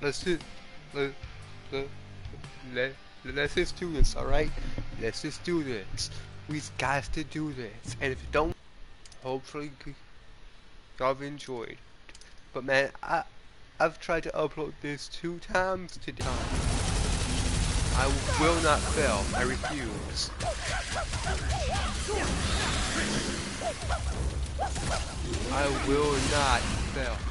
let's just let, let, let, let's just do this, alright? Let's just do this. We've got to do this. And if you don't, hopefully y'all have enjoyed. But man, I I've tried to upload this two times today. I will not fail. I refuse. I will not fail.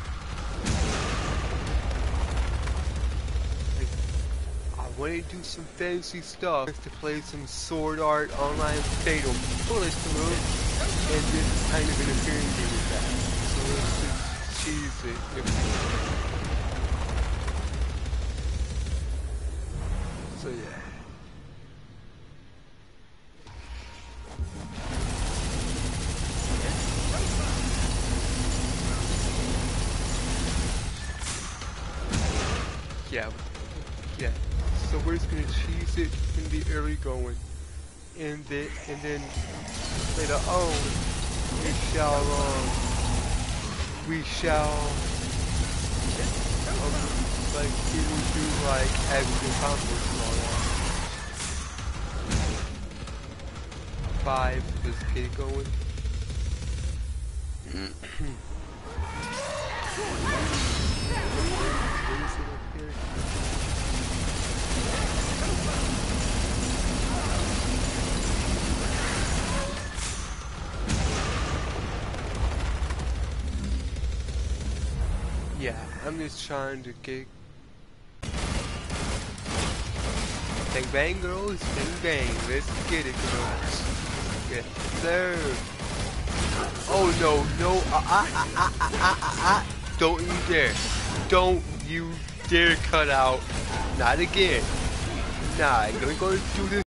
Want to do some fancy stuff to play some Sword Art Online Fatal Bullet through, and this is kind of interfering with that. So let's just cheese it. So yeah. Yeah, yeah. So we're just gonna cheese it in the early going, and then and then later on we shall um, we shall um, like we will do like aggregate conflicts and all that. Five, let's get it going. Yeah, I'm just trying to kick. Bang bang girls, bang bang, let's get it girls. Yes sir. Oh no, no, ah ah ah ah ah ah ah. Don't you dare. Don't you dare cut out. Not again. Nah, I'm gonna go do this.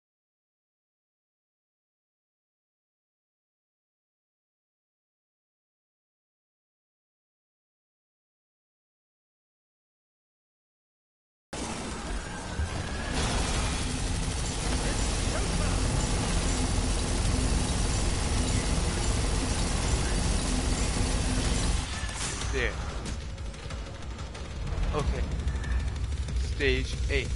There. Okay. Stage 8.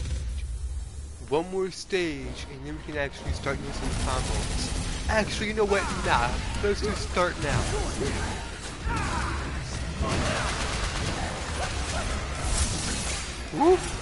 One more stage, and then we can actually start using combos. Actually, you know what? Nah. Let's just start now. Whoop.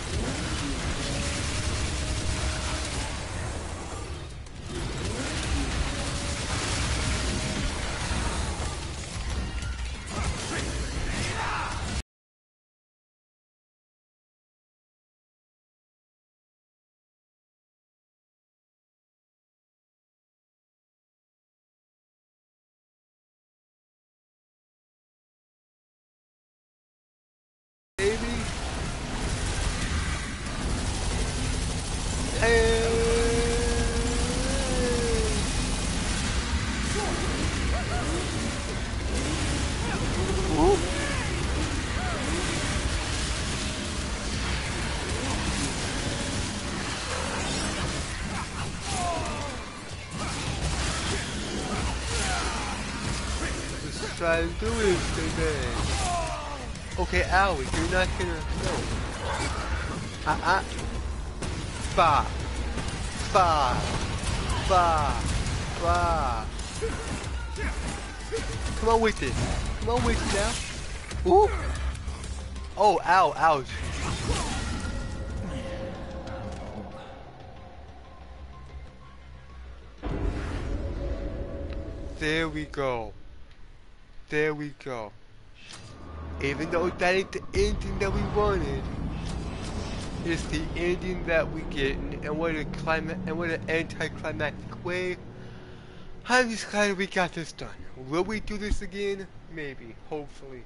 Let's try to do this, baby. Okay, Owie, you're not gonna no. Ah ah. Ba. Ba. Ba. Ba. Come on with it. Come on with it now. Ooh. Oh, ow, ouch. There we go. There we go. Even though that ain't the ending that we wanted, it's the ending that we get, and what a climate, and what an anticlimactic way. I'm just glad we got this done. Will we do this again? Maybe, hopefully.